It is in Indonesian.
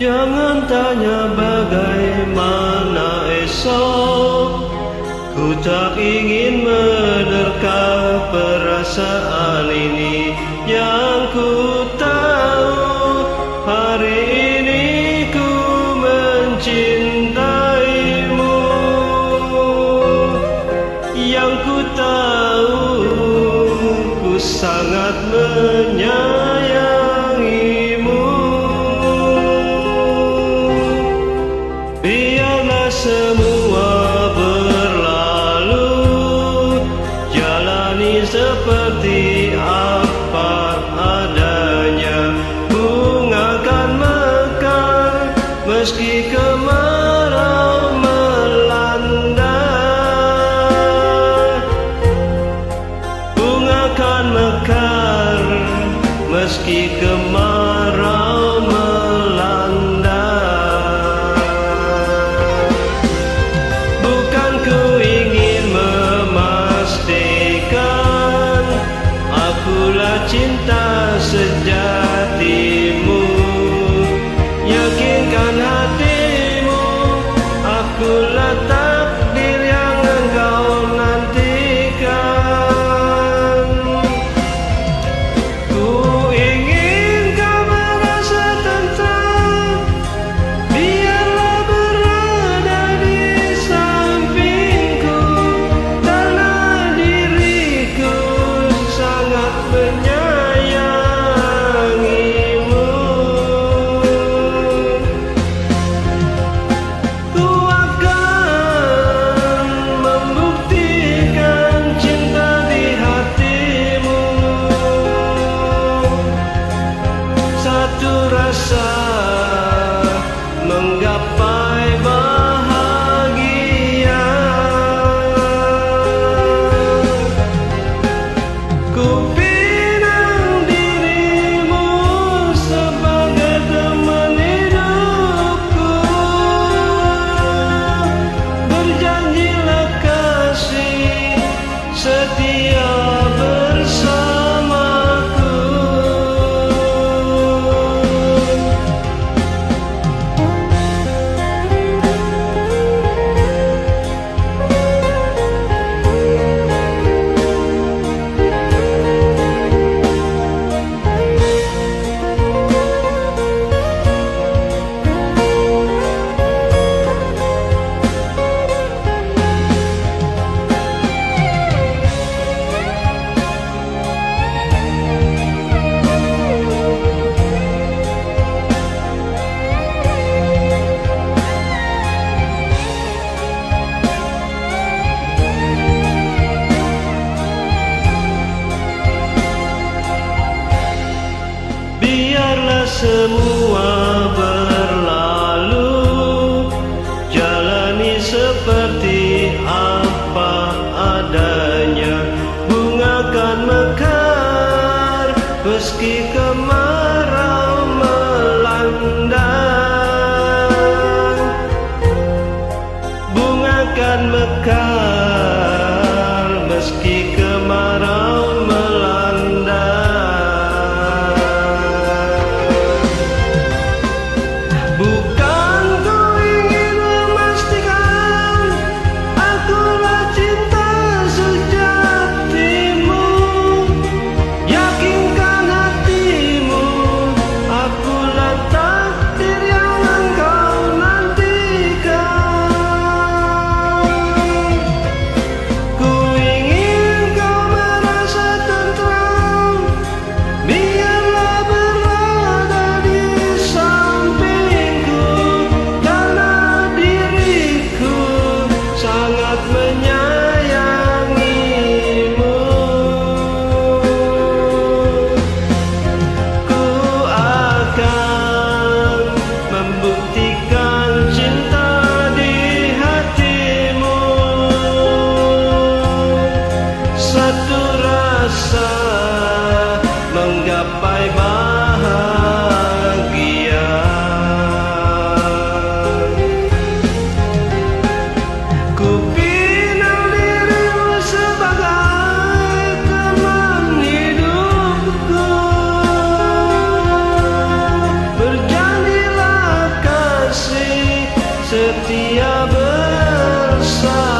Jangan tanya bagaimana esok. Ku tak ingin menerka perasaan ini. Yang ku tahu hari ini ku mencintai. seperti apa adanya bunga akan mekar meski ke mana semua berlalu. Jalani seperti apa adanya. Bunga kan mekar meski kemarau melanda. Bunga kan mekar. setia bersama